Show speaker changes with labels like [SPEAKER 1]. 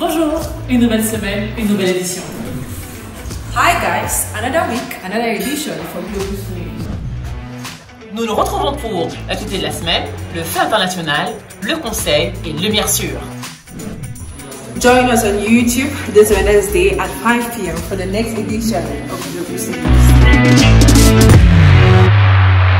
[SPEAKER 1] Bonjour, une nouvelle semaine, une nouvelle édition.
[SPEAKER 2] Hi guys, another week, another edition for Global News.
[SPEAKER 1] Nous nous retrouvons pour l'actualité de la semaine, le fait international, le conseil et lumière sûre.
[SPEAKER 2] Join us on YouTube this Wednesday at 5 p.m. for the next edition of Global News.